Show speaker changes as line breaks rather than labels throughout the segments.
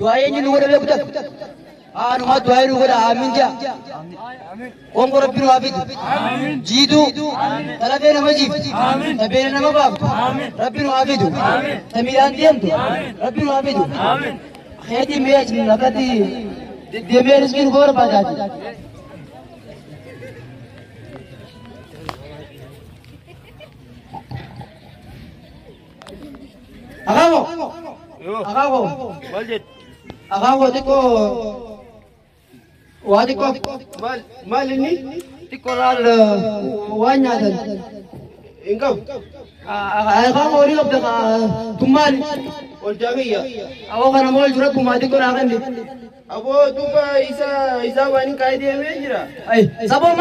دعائي نور لك آن ما دعائي نور آمين جا. قوم ربنا وابد جيدو. طلبين مجيب طلبين نما باب. ربنا وابد تميران ديمتو ربنا وابد خيتي ميج نبتي دمير اسمين غور باداتي أغاو أغاو
والدت
mee lakkatti deemee riskiin koo barbaadaati. Akako, akako, Maal jedhu? akako xiqqoo waa xiqqoo
Maal maal inni?
xiqqoo laal waan nyaatan.
Hin qabu.
Akako horii qabda tummaali.
Ol jaamiyya.
Akoo kana mool jira tummaa xiqqoo naa kenni.
Aboo duuba isaa isaa waan hin kaa'ee deemee jira.
Saboo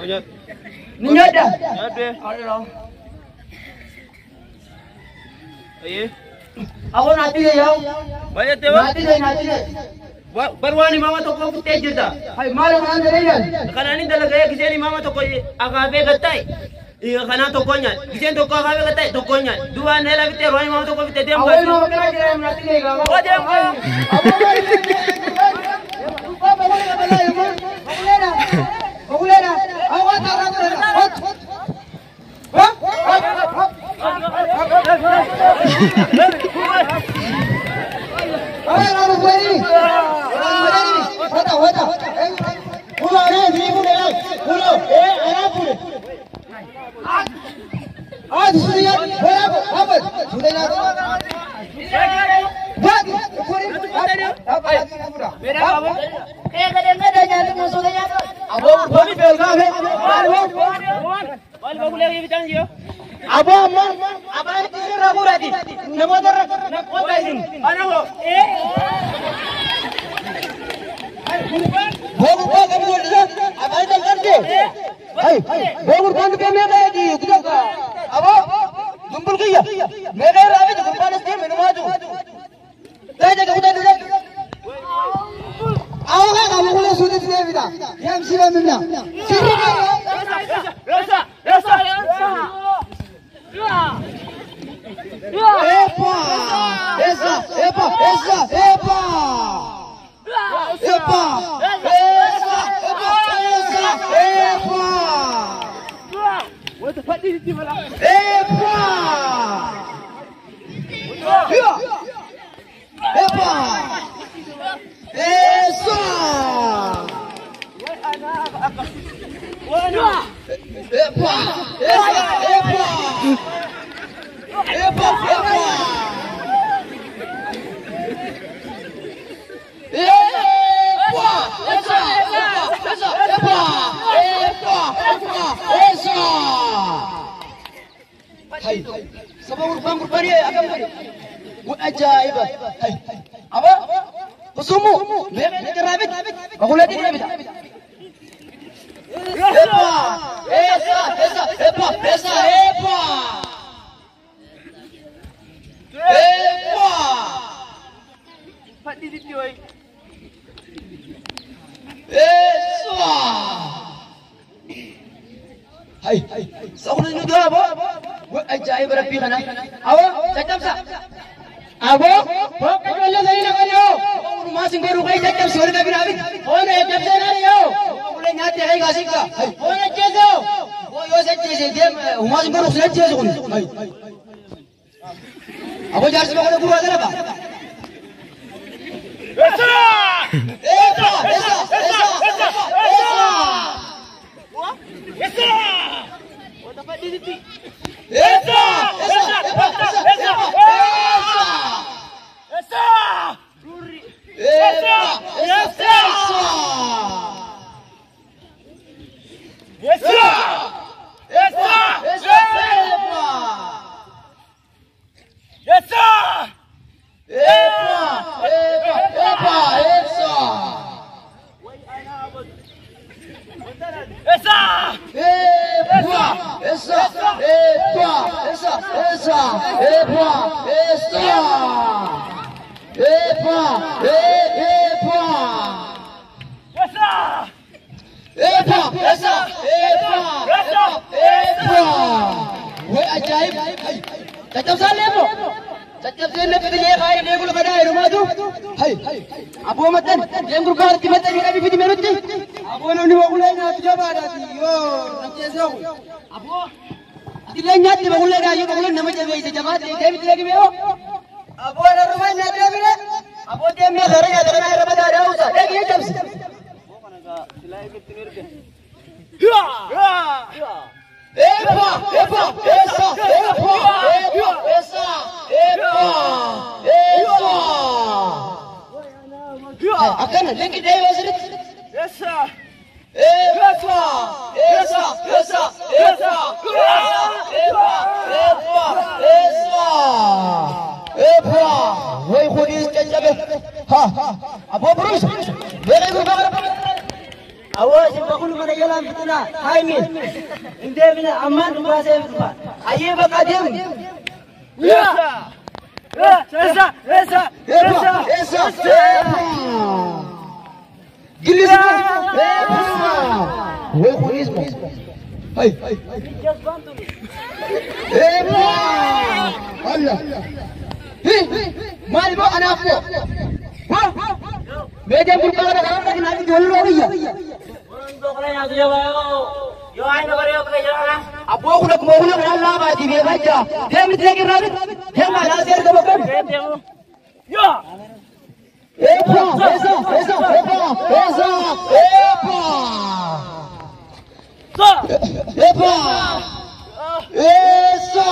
Ngoja.
Ngoja.
Ngoja.
Halo.
Aye.
Aku nanti ya.
Banyak
teh.
Nanti deh, nanti deh.
પરવાની મામા તો કોક તેજ જતા
હાય મારો નામ રહી ગયા
કનાની દલ ગયા કે જેની મામા તો કોઈ આગાવે ગતાય ઈ કના તો કોણ જેન તો કોક આવે ગતાય તો કોણ દુવા ને લાવી તે રોઈ મામા તો કોઈ તે તેમ ગઈ
ઓ જેમ ઓ જેમ ઓ બોલે બોલે બોલે
બોલે
Abang, bagi belga, bang. Bang, bang, bang.
Bang, bang, bang.
Gaa. Oo deemu. Maal baqulee bitaan jiru? Abo amma abaan itti irraa fuudhaati namoota irra namoota isin.
Anoo.
Boogurtaa qabu waliin abaan itti argarte. Boogurtaan dhufee meeqa eegi guddaa abo dumbul kiyya meeqa irraa fide gurbaan as deeme numaatu. Tajaajila qabutaa dhugaa. Awwa
kan qabu
Epa!
Epa! Epa! Epa! Epa! Epa! Epa! Epa! Epa!
Epa!
Epa! Esa! Epa! Ya agam tadi. Buat ajaiba. Hai, apa? Kusumu, lihat kerabit. Aku lihat ini rabit. Epa! Esa! Esa! Epa! Esa! Epa! Epa!
Faɗi di tiwai.
Esa! Hai, sahur ini dah apa? وأجائب ربنا أو تتمسى أبو فوقك ولا ذلك غيره ما سنقول رقي تكتب سورة بن عبد هنا يتمسى ناريو ولا ناتي هاي غاسيكا هنا جزو ويوزد جزيدين وما سنقول رقي تكتب أبو جارس بقول أبو هذا ربا
اسرع
اسرع اسرع اسرع اسرع
اسرع
Aboo maxxan leen gurguraatti maxxanni dhabii fidi meelutti aboo namni boqulee nyaatu jabaadhaati yoo
namteessoo
aboo atilee nyaatti boqulee gaayoo boqulee nama jabeeyse jabaatti deebitti deebi'ee aboo dharrumaan nyaatee bire. Abodem ya garin ya garin ya da Hausa da ke jamsi. Ko kana
ga silai bitin irke. Ya! Ya!
Epa! Epa! Esa! Epa! Epa! Esa! Epa! Esa! Akan linki dai wasu
Esa!
Epa! Esa! Esa! Esa! Esa! Esa! Esa! Kunis caccabe. Ha! Aboo Bruce! Beekaa gurgurtaa Awwaasi bakul mana jalan fitna. Hai min. Inde mina aman duba saya duba. Aye baka dem.
Ya.
Esa,
esa,
Epa! Essa! Epa! Gilis! Epa! Way kunis मालबो अनापो बेजे मुंडा का काम लेकिन आज जोल लो गई है। अब वो कुलक मोहन का लाभ आती है भाई जा दे मित्र के राबित दे माला देर का बकम
यो
एपा एसा एसा एपा एसा एपा एपा एसा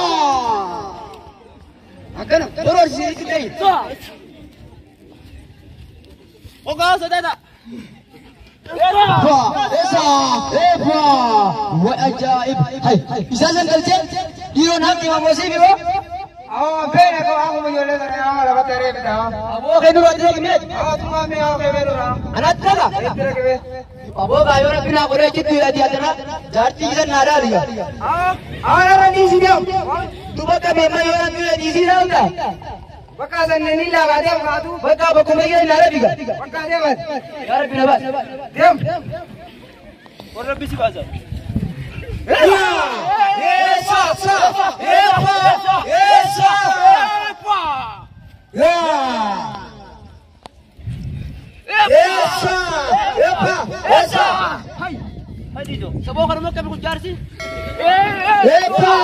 Makan, boror sini kita ini.
So. Oh, kau sudah tak?
ajaib. Hai, bisa senterce? Diro nak di mana sih bro?
Awak pen aku aku mau jual dari awal lewat dari benda.
Aku kau dulu aja gimana? Aku
cuma mau kau berdua.
Anak berapa? Anak
berapa?
अब वो भाई और बिना बोले कि तू दिया था ना धरती से नारा लिया
और अब नहीं सीधा
तू बता बेमा यो ना तू नहीं सीधा होता
बका से नहीं लगा दे बका तू
बका बको में ये नारा दिगा
बका दे बस
यार बिना बस
देम
और रब्बी सी बाजा
ये सा सा ये पा ये सा ये
पा
Yeah!
dijo,
¿se puede jugar que me escucharse?
¡Epa!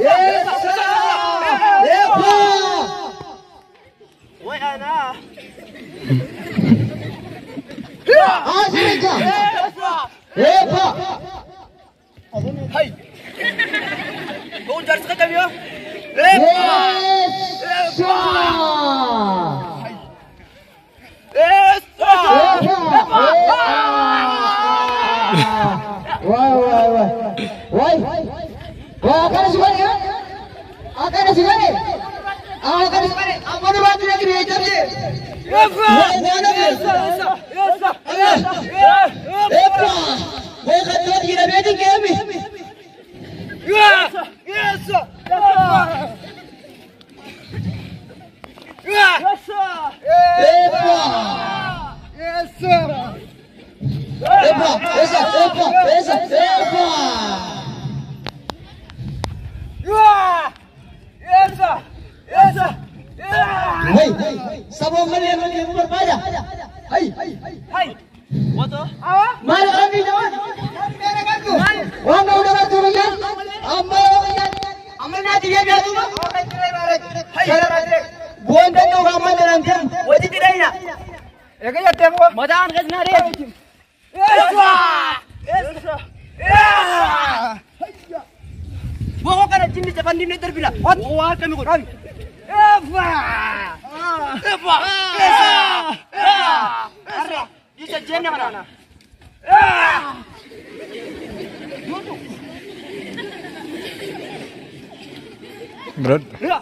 ¡Epa! ¡Epa!
وأنا
أشركة إيبا هاي.
هو جالس كم يوم؟
إيبا إيبا
إيبا
إيبا وای وای وای આકાને શું કરે આકાને શું કરે આ આકાને શું કરે આ મને વાત નથી રહી જશે
Yes, sir. Yes, sir.
हाय सब मेरे मेरे ऊपर पा जा हाय हाय
वो तो आओ
मार अभी जवान
मेरे कर तू
वो मैं उड़ा तू मुझे अब मैं हमें ना दिया जा तू बोल दे तो हम मैं नाम थे वो जी नहीं ना
एक ही अटैक वो
मजा आन गज ना रे
एस्वा
एस्वा
वो कर चिन्नी चपंडी नहीं तरफिला वो वार कमी कर
Eva!
Eva! Eva! Are, di sa jenya ka na. Brad. Ya.